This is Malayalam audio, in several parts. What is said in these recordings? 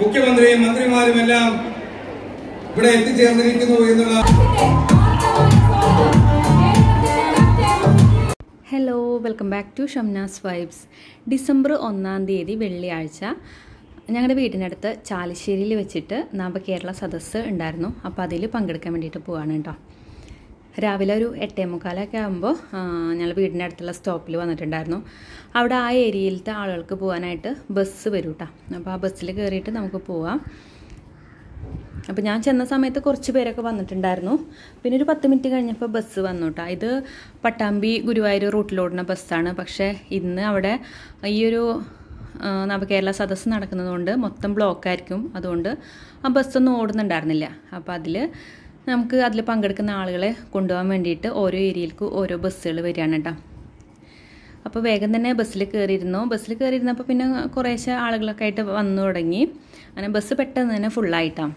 മുഖ്യമന്ത്രിയും മന്ത്രിമാരുമെല്ലാം ഇവിടെ എത്തിച്ചേർന്നിരിക്കുന്നു എന്നുള്ള hello welcome back to Shamnas vibes December ഒന്നാം തീയതി വെള്ളിയാഴ്ച. ഞങ്ങളുടെ വീടിനടുത്ത് ചാലിശ്ശേരിയിൽ വെച്ചിട്ട് നവകേരള സദസ്സ് ഉണ്ടായിരുന്നു. അപ്പോൾ അതിൽ പങ്കെടുക്കാൻ വേണ്ടിയിട്ട് പോവാണ് കേട്ടോ രാവിലെ ഒരു എട്ടേ മുക്കാലൊക്കെ ആകുമ്പോൾ ഞങ്ങൾ വീടിന്റെ അടുത്തുള്ള സ്റ്റോപ്പിൽ വന്നിട്ടുണ്ടായിരുന്നു. അവിടെ ആ ഏരിയയിലത്തെ ആളുകൾക്ക് പോകാനായിട്ട് ബസ് വരും കേട്ടോ അപ്പോൾ ആ ബസ്സിൽ കയറിയിട്ട് നമുക്ക് പോവാം. അപ്പോൾ ഞാൻ ചെന്ന സമയത്ത് കുറച്ച് പേരൊക്കെ വന്നിട്ടുണ്ടായിരുന്നു. പിന്നെ ഒരു പത്ത് മിനിറ്റ് കഴിഞ്ഞപ്പോൾ ബസ് വന്നു കേട്ടോ ഇത് പട്ടാമ്പി ഗുരുവായൂർ റൂട്ടിലോടുന്ന ബസ്സാണ്. പക്ഷേ ഇന്ന് അവിടെ ഈ ഒരു നവകേരള സദസ്സ് നടക്കുന്നതുകൊണ്ട് മൊത്തം ബ്ലോക്കായിരിക്കും. അതുകൊണ്ട് ആ ബസ്സൊന്നും ഓടുന്നുണ്ടായിരുന്നില്ല. അപ്പോൾ അതിൽ നമുക്ക് അതിൽ പങ്കെടുക്കുന്ന ആളുകളെ കൊണ്ടുപോകാൻ വേണ്ടിയിട്ട് ഓരോ ഏരിയയിലേക്ക് ഓരോ ബസ്സുകൾ വരികയാണ് കേട്ടോ. അപ്പോൾ വേഗം തന്നെ ബസ്സിൽ കയറിയിരുന്നു ബസ്സിൽ കയറിയിരുന്നപ്പോൾ പിന്നെ കുറേശ്ശെ ആളുകളൊക്കെ ആയിട്ട് വന്നു തുടങ്ങി. അങ്ങനെ ബസ് പെട്ടെന്ന് തന്നെ ഫുള്ളായിട്ടാണ്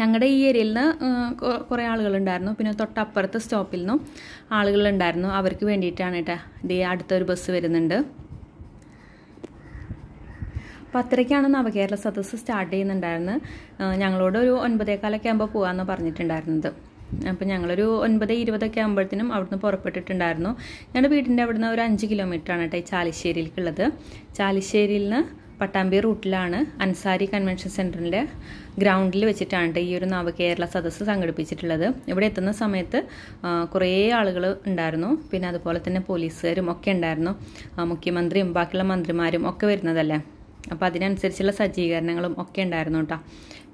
ഞങ്ങളുടെ ഈ ഏരിയയിൽ നിന്ന് കുറേ ആളുകളുണ്ടായിരുന്നു. പിന്നെ തൊട്ടപ്പുറത്തെ സ്റ്റോപ്പിൽ നിന്നും ആളുകളുണ്ടായിരുന്നു. അവർക്ക് വേണ്ടിയിട്ടാണ് കേട്ടോ. ഇതേ അടുത്തൊരു ബസ് വരുന്നുണ്ട്. പത്തരയ്ക്കാണ് നവകേരള സദസ്സ് സ്റ്റാർട്ട് ചെയ്യുന്നുണ്ടായിരുന്നത്. ഞങ്ങളോട് ഒരു ഒൻപതേക്കാലൊക്കെ ആകുമ്പോൾ പോകാമെന്ന് പറഞ്ഞിട്ടുണ്ടായിരുന്നത്. അപ്പം ഞങ്ങളൊരു ഒൻപത് ഇരുപതൊക്കെ ആകുമ്പോഴത്തേനും അവിടുന്ന് പുറപ്പെട്ടിട്ടുണ്ടായിരുന്നു. ഞങ്ങളുടെ വീടിന്റെ അവിടുന്ന് ഒരു അഞ്ച് കിലോമീറ്റർ ആണ് കേട്ടോ ചാലിശ്ശേരിയിലേക്കുള്ളത് ചാലിശ്ശേരിയിൽ നിന്ന് പട്ടാമ്പി റൂട്ടിലാണ് അൻസാരി കൺവെൻഷൻ സെന്ററിന്റെ ഗ്രൗണ്ടിൽ വെച്ചിട്ടാണ് ഈ ഒരു നവകേരള സദസ്സ് സംഘടിപ്പിച്ചിട്ടുള്ളത്. ഇവിടെ എത്തുന്ന സമയത്ത് കുറേ ആളുകൾ ഉണ്ടായിരുന്നു. പിന്നെ അതുപോലെ തന്നെ പോലീസുകാരും ഒക്കെ ഉണ്ടായിരുന്നു. മുഖ്യമന്ത്രിയും ബാക്കിയുള്ള മന്ത്രിമാരും ഒക്കെ വരുന്നതല്ലേ? അപ്പോൾ അതിനനുസരിച്ചുള്ള സജ്ജീകരണങ്ങളും ഒക്കെ ഉണ്ടായിരുന്നു കേട്ടോ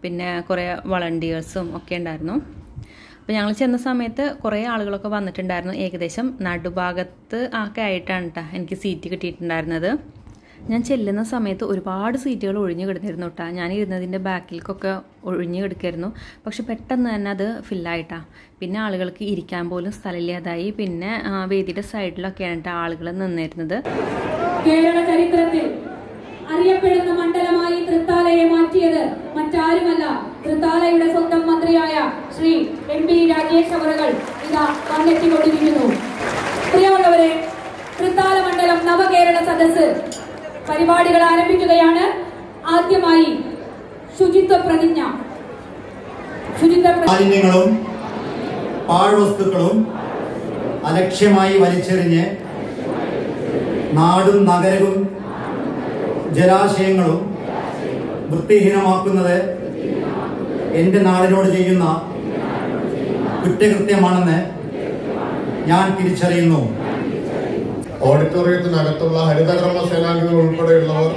പിന്നെ കുറേ വളണ്ടിയേഴ്സും ഒക്കെ ഉണ്ടായിരുന്നു. അപ്പോൾ ഞങ്ങൾ ചെന്ന സമയത്ത് കുറേ ആളുകളൊക്കെ വന്നിട്ടുണ്ടായിരുന്നു. ഏകദേശം നടുഭാഗത്ത് ഒക്കെ ആയിട്ടാണ് കേട്ടോ എനിക്ക് സീറ്റ് കിട്ടിയിട്ടുണ്ടായിരുന്നത്. ഞാൻ ചെല്ലുന്ന സമയത്ത് ഒരുപാട് സീറ്റുകൾ ഒഴിഞ്ഞു കിടന്നിരുന്നു കേട്ടോ ഞാൻ ഇരുന്നതിന്റെ ബാക്കിലേക്കൊക്കെ ഒഴിഞ്ഞു കിടക്കായിരുന്നു. പക്ഷെ പെട്ടെന്ന് തന്നെ അത് ഫില്ലായിട്ടാ പിന്നെ ആളുകൾക്ക് ഇരിക്കാൻ പോലും സ്ഥലമില്ലാതായി. പിന്നെ വേദിയുടെ സൈഡിലൊക്കെയാണ് കേട്ടോ ആളുകൾ നിന്നിരുന്നത്. കേരള ചരിത്രത്തിൽ അറിയപ്പെടുന്ന മണ്ഡലമായി തൃത്താലയെ മാറ്റിയത് മറ്റാരുമല്ല. തൃത്താലയുടെ സ്വന്തം മന്ത്രിയായ ശ്രീ എം പി രാജേഷ് അവറുകൾ ഇതാ വന്നെത്തിക്കൊണ്ടിരിക്കുന്നു. പ്രിയമുള്ളവരെ തൃത്താല മണ്ഡലം നവകേരള സദസ് പരിപാടികൾ ആരംഭിക്കുകയാണ്. ആദ്യമായി ശുചിത്വ പ്രതിജ്ഞ. ശുചിത്വ മാലിന്യങ്ങളും പാഴ്വസ്തുക്കളും അലക്ഷ്യമായി വലിച്ചെറിഞ്ഞ് നാടും നഗരവും ജലാശയങ്ങളും വൃത്തിഹീനമാക്കുന്നത് എന്റെ നാടിനോട് ചെയ്യുന്ന കുറ്റകൃത്യമാണെന്ന് ഞാൻ തിരിച്ചറിയുന്നു. ഓഡിറ്റോറിയത്തിനകത്തുള്ള ഹരിതകർമ്മ സേനാംഗങ്ങൾ ഉൾപ്പെടെയുള്ളവർ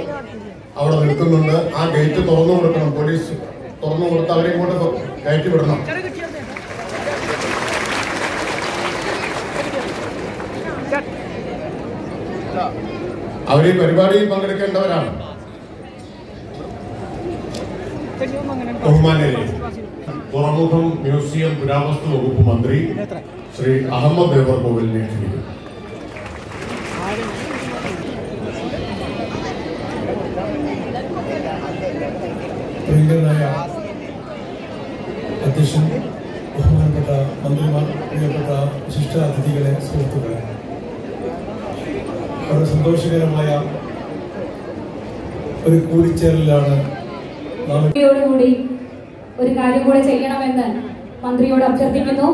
അവിടെ നിൽക്കുന്നുണ്ട്. ആ ഗേറ്റ് തുറന്നു കൊടുക്കണം. പോലീസ് തുറന്നു കൊടുത്ത് അവരെ ഇങ്ങോട്ട് കയറ്റി വിടണം. അവർ ഈ പരിപാടിയിൽ പങ്കെടുക്കേണ്ടവരാണ്. ബഹുമാന്യരെ തുറമുഖം മ്യൂസിയം പുരാവസ്തു വകുപ്പ് മന്ത്രി ശ്രീ അഹമ്മദ് ദേവർകോവിലിനെ ക്ഷണിക്കുന്നു. പ്രിയങ്കരനായ അധ്യക്ഷൻ ബഹുമാനപ്പെട്ട മന്ത്രിമാർ പ്രിയപ്പെട്ട വിശിഷ്ട അതിഥികളെ സുഹൃത്തുക്കളെ വളരെ സന്തോഷകരമായ ഒരു കൂടിച്ചേരലാണ് കൂടി ഒരു കാര്യം കൂടെ ചെയ്യണമെന്ന് മന്ത്രിയോട് അഭ്യർത്ഥിക്കുന്നു.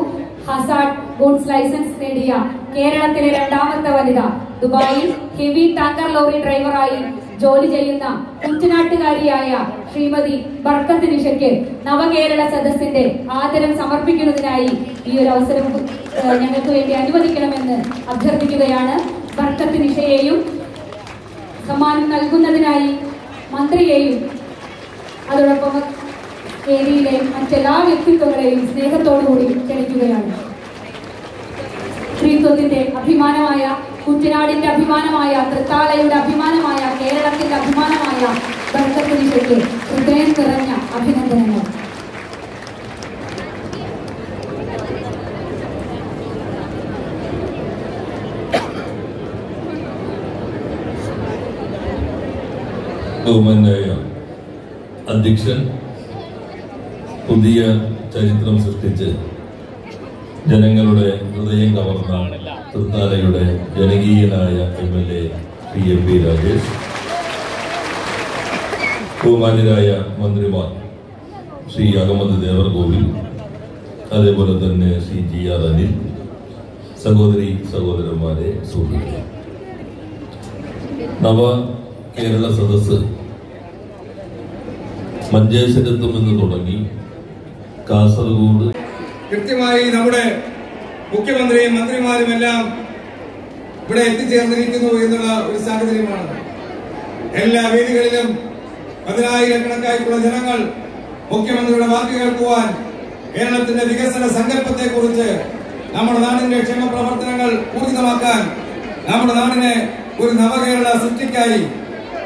ഹസാഡ് ഗുഡ്സ് ലൈസൻസ് നേടിയ കേരളത്തിലെ രണ്ടാമത്തെ വനിത ദുബായിൽ ഹെവി ടാങ്കർ ലോറി ഡ്രൈവറായി ജോലി ചെയ്യുന്ന കുറ്റനാട്ടുകാരിയായ ശ്രീമതി ബർക്കത്ത് നിഷയ്ക്ക് നവകേരള സദസ്സിന്റെ ആദരം സമർപ്പിക്കുന്നതിനായി ഈ ഒരു അവസരം ഞങ്ങൾക്ക് വേണ്ടി അനുവദിക്കണമെന്ന് അഭ്യർത്ഥിക്കുകയാണ്. ബർക്കത്ത് നിഷയെയും സമ്മാനം നൽകുന്നതിനായി മന്ത്രിയെയും അതോടൊപ്പം കേരളയിലെ മറ്റെല്ലാ വ്യക്തിത്വങ്ങളെയും സ്നേഹത്തോടുകൂടി ക്ഷണിക്കുകയാണ്. സ്ത്രീത്വത്തിന്റെ അഭിമാനമായ കുറ്റനാടിന്റെ അഭിമാനമായ തൃത്താലയുടെ അഭിമാനമായ കേരളത്തിന്റെ അഭിമാനമായ ബർക്കത്ത് ഹൃദയം നിറഞ്ഞ അഭിനന്ദനങ്ങൾ ബഹുമാനായ അധ്യക്ഷൻ പുതിയ ചരിത്രം സൃഷ്ടിച്ച് ജനങ്ങളുടെ ഹൃദയം കവർന്ന തൃത്താലയുടെ ജനകീയനായ M L A P M P Rajesh ബഹുമാന്യരായ മന്ത്രിമാർ ശ്രീ അഹമ്മദ് ദേവർകോവിൽ അതേപോലെ തന്നെ ശ്രീ ജി ആർ അനിൽ സഹോദരി സഹോദരന്മാരെ സുഹൃത്തുക്കളെ. നവ കേരള സദസ് മഞ്ചേശ്വരത്തും നിന്ന് തുടങ്ങി കാസർഗോഡ്. കൃത്യമായി നമ്മുടെ മുഖ്യമന്ത്രിയും മന്ത്രിമാരും എല്ലാം ഇവിടെ എത്തിച്ചേർന്നിരിക്കുന്നു എന്നുള്ള ഒരു സാഹചര്യമാണ്. എല്ലാ വേദികളിലും പതിനായിരക്കണക്കായിട്ടുള്ള ജനങ്ങൾ മുഖ്യമന്ത്രിയുടെ വാക്ക് കേൾക്കുവാൻ കേരളത്തിന്റെ വികസന സങ്കല്പത്തെ കുറിച്ച് നമ്മുടെ നാടിന്റെ ക്ഷേമ പ്രവർത്തനങ്ങൾ ഊർജിതമാക്കാൻ നമ്മുടെ നാടിനെ ഒരു നവകേരള സൃഷ്ടിക്കായി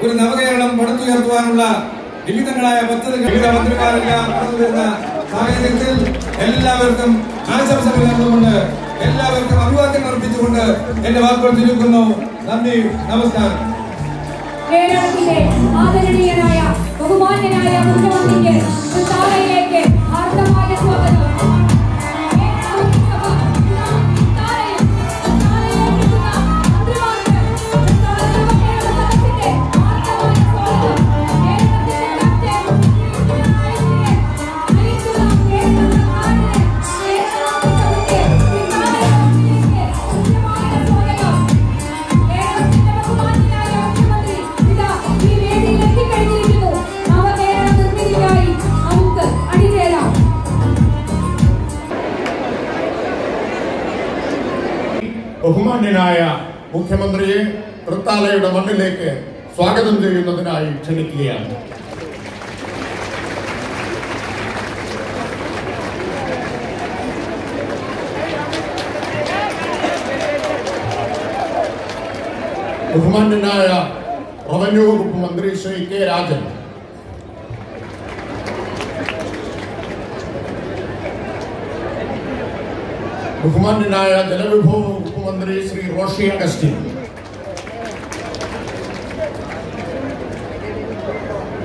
ഒരു നവകേരളം പടുത്തുയർത്തുവാനുള്ള വിവിധങ്ങളായ പദ്ധതികൾ വിവിധ മന്ത്രിമാരെല്ലാം സാഹചര്യത്തിൽ എല്ലാവർക്കും ആശംസകൾ നേർന്നുകൊണ്ട് എല്ലാവർക്കും അഭിവാദ്യം അർപ്പിച്ചുകൊണ്ട് എന്റെ വാക്കുകൾ തിരുക്കുന്നു നന്ദി നമസ്കാരം. ആദരണീയനായ ബഹുമാന്യനായ മുഖ്യമന്ത്രിക്ക് ഹാർദമായ സ്വാഗതം. മുഖ്യമന്ത്രിയെ തൃത്താലയുടെ മണ്ണിലേക്ക് സ്വാഗതം ചെയ്യുന്നതിനായി ക്ഷണിക്കുകയാണ്. ബഹുമാന്യനായ റവന്യൂ വകുപ്പ് മന്ത്രി ശ്രീ കെ രാജൻ ബഹുമാന്യനായ ജലവിഭവ വകുപ്പ് മന്ത്രി ശ്രീ റോഷി അഗസ്റ്റിൻ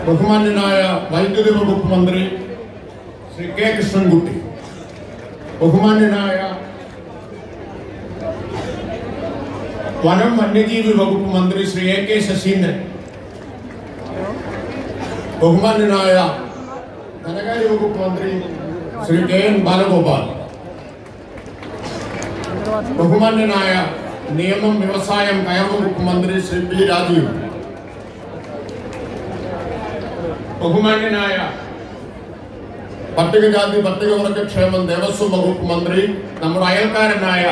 ബഹുമാന്യനായ വൈദ്യുതി വകുപ്പ് മന്ത്രി ശ്രീ കെ കൃഷ്ണൻകുട്ടി ബഹുമാന്യനായ വനം വന്യജീവി വകുപ്പ് മന്ത്രി ശ്രീ എ കെ ശശീന്ദ്രൻ ബഹുമാന്യനായ ധനകാര്യ വകുപ്പ് മന്ത്രി ശ്രീ കെ എൻ ബാലഗോപാൽ ബഹുമാന്യനായ നിയമം വ്യവസായം കയർ വകുപ്പ് മന്ത്രി ശ്രീ പി രാജീവ് ബഹുമാന്യനായ പട്ടികജാതി പട്ടികവർഗ ക്ഷേമം ദേവസ്വം വകുപ്പ് മന്ത്രി നമ്മുടെ അയൽക്കാരനായ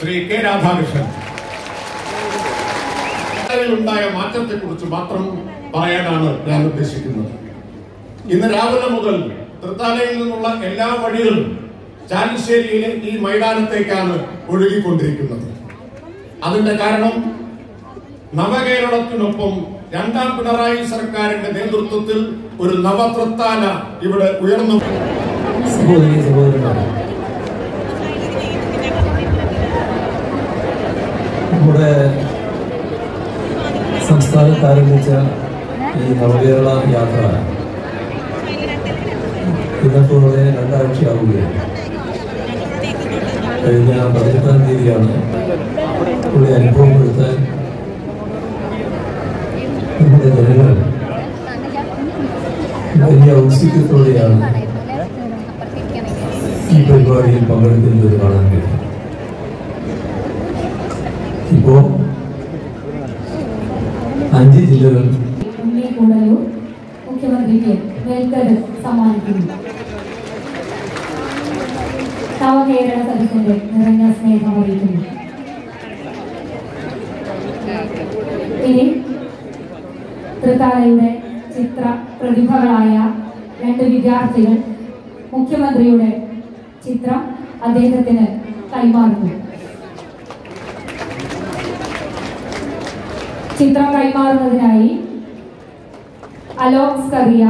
ശ്രീ കെ രാധാകൃഷ്ണൻ. ഉണ്ടായ മാറ്റത്തെക്കുറിച്ച് മാത്രം പറയാനാണ് ഞാൻ ഉദ്ദേശിക്കുന്നത്. ഇന്ന് രാവിലെ മുതൽ തൃത്താലയിൽ നിന്നുള്ള എല്ലാ വഴികളും ചാലിശ്ശേരിയിലെ ഈ മൈതാനത്തേക്കാണ് ഒഴുകിക്കൊണ്ടിരിക്കുന്നത്. അതിന്റെ കാരണം നവകേരളത്തിനൊപ്പം രണ്ടാം പിണറായി സർക്കാരിന്റെ നേതൃത്വത്തിൽ ഒരു നവതൃത്താല ഇവിടെ ഉയർന്നു. നമ്മുടെ സംസ്ഥാനത്ത് ആരംഭിച്ച ഈ നവകേരള യാത്ര ഇന്നത്തോടെ രണ്ടാഴ്ചയാവുകയാണ് കഴിഞ്ഞ പതിനെട്ടാം തീയതിയാണ് ഇവിടെ അനുഭവപ്പെടുത്താൻ നമ്മുടെ ജനങ്ങൾ വലിയ ഔത്സുക്യത്തോടെയാണ് ഈ പരിപാടിയിൽ പങ്കെടുക്കുന്നത് കാണാൻ കഴിയും ഇപ്പോ അഞ്ച് ജില്ലകൾ മുഖ്യമന്ത്രിക്ക് സമ്മാനിക്കുന്നു. നവകേരള സദസ്സിന്റെ നിറഞ്ഞ സ്നേഹം ഇനി തൃത്താലയുടെ ചിത്ര പ്രതിഭകളായ രണ്ട് വിദ്യാർത്ഥികൾ മുഖ്യമന്ത്രിയുടെ ചിത്രം അദ്ദേഹത്തിന് കൈമാറുന്നു. ചിത്രം കൈമാറുന്നതിനായി അലോക് സ്കറിയ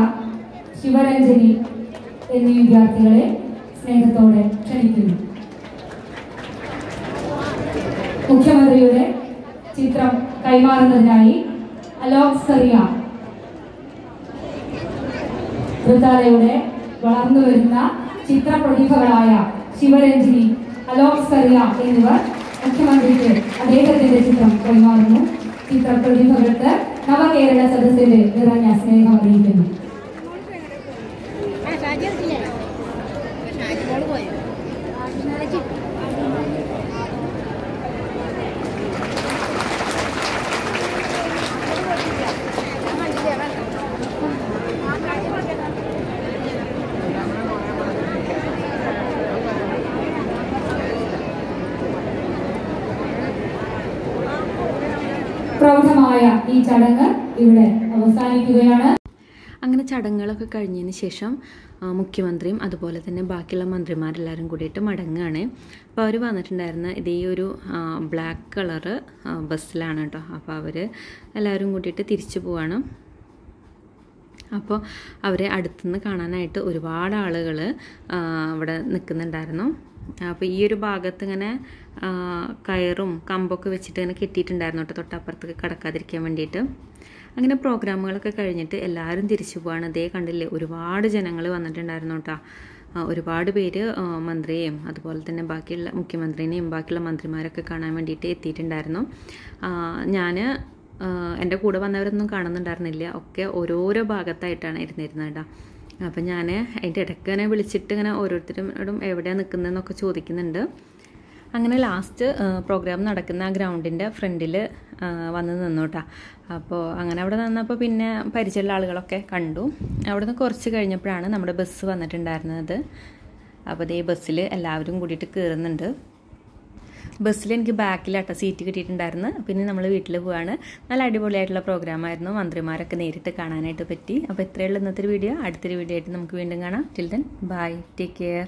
ശിവരഞ്ജനി എന്നീ വിദ്യാർത്ഥികളെ സ്നേഹത്തോടെ ക്ഷണിക്കുന്നു. മുഖ്യമന്ത്രിയുടെ ചിത്രം കൈമാറുന്നതിനായി അലോക് സറിയ വൃത്താലയുടെ വളർന്നു വരുന്ന ചിത്രപ്രതിഭകളായ ശിവരഞ്ജിനി അലോക് സറിയ എന്നിവർ മുഖ്യമന്ത്രിക്ക് അദ്ദേഹത്തിന്റെ ചിത്രം കൈമാറുന്നു. ചിത്രപ്രതിഭകൾക്ക് നവകേരള സദസ്സിന്റെ നിറഞ്ഞ സ്നേഹം അറിയിക്കുന്നു പ്രൗഢമായ ഈ ചടങ്ങ് ഇവിടെ അവസാനിക്കുകയാണ്. അങ്ങനെ ചടങ്ങുകളൊക്കെ കഴിഞ്ഞതിന് ശേഷം മുഖ്യമന്ത്രിയും അതുപോലെ തന്നെ ബാക്കിയുള്ള മന്ത്രിമാരെല്ലാവരും കൂടിയിട്ട് മടങ്ങുകയാണ്. അപ്പോൾ അവർ വന്നിട്ടുണ്ടായിരുന്ന ഇതേ ഒരു ബ്ലാക്ക് കളറ് ബസ്സിലാണ് കേട്ടോ. അപ്പോൾ അവർ എല്ലാവരും കൂടിയിട്ട് തിരിച്ചു പോവാണ്. അപ്പോൾ അവരെ അടുത്തുനിന്ന് കാണാനായിട്ട് ഒരുപാട് ആളുകൾ അവിടെ നിൽക്കുന്നുണ്ടായിരുന്നു. അപ്പോൾ ഈ ഒരു ഭാഗത്ത് ഇങ്ങനെ കയറും കമ്പൊക്കെ വെച്ചിട്ട് ഇങ്ങനെ കെട്ടിയിട്ടുണ്ടായിരുന്നു കേട്ടോ തൊട്ടപ്പുറത്തേക്ക് കടക്കാതിരിക്കാൻ വേണ്ടിയിട്ട്. അങ്ങനെ പ്രോഗ്രാമുകളൊക്കെ കഴിഞ്ഞിട്ട് എല്ലാവരും തിരിച്ചു പോവാണ്. അതേ കണ്ടില്ലേ ഒരുപാട് ജനങ്ങൾ വന്നിട്ടുണ്ടായിരുന്നു കേട്ടോ. ഒരുപാട് പേര് മന്ത്രിയെയും അതുപോലെ തന്നെ ബാക്കിയുള്ള മുഖ്യമന്ത്രിനെയും ബാക്കിയുള്ള മന്ത്രിമാരൊക്കെ കാണാൻ വേണ്ടിയിട്ട് എത്തിയിട്ടുണ്ടായിരുന്നു. ഞാൻ എന്റെ കൂടെ വന്നവരൊന്നും കാണുന്നുണ്ടായിരുന്നില്ല. ഒക്കെ ഓരോരോ ഭാഗത്തായിട്ടാണ് ഇരുന്നിരുന്നത് കേട്ടോ. അപ്പം ഞാൻ അതിന്റെ ഇടയ്ക്ക് തന്നെ വിളിച്ചിട്ട് ഇങ്ങനെ ഓരോരുത്തരോടും എവിടെയാണ് നിൽക്കുന്നതെന്നൊക്കെ ചോദിക്കുന്നുണ്ട്. അങ്ങനെ ലാസ്റ്റ് പ്രോഗ്രാം നടക്കുന്ന ആ ഗ്രൗണ്ടിന്റെ ഫ്രണ്ടിൽ വന്ന് നിന്നു കേട്ടോ അപ്പോൾ അങ്ങനെ അവിടെ നിന്നപ്പോൾ പിന്നെ പരിചയമുള്ള ആളുകളൊക്കെ കണ്ടു. അവിടെ നിന്ന് കുറച്ച് കഴിഞ്ഞപ്പോഴാണ് നമ്മുടെ ബസ് വന്നിട്ടുണ്ടായിരുന്നത്. അപ്പോൾ ഈ ബസ്സിൽ എല്ലാവരും കൂടിയിട്ട് കയറുന്നുണ്ട് ബസ്സിൽ എനിക്ക് ബാക്കിലാട്ടോ സീറ്റ് കിട്ടിയിട്ടുണ്ടായിരുന്നു. പിന്നെ നമ്മൾ വീട്ടിൽ പോവാണ്. നല്ല അടിപൊളിയായിട്ടുള്ള പ്രോഗ്രാമായിരുന്നു മന്ത്രിമാരൊക്കെ നേരിട്ട് കാണാനായിട്ട് പറ്റി. അപ്പോൾ ഇത്രയുള്ള ഇന്നത്തെ വീഡിയോ അടുത്തൊരു വീഡിയോ ആയിട്ട് നമുക്ക് വീണ്ടും കാണാം. Till then bye take care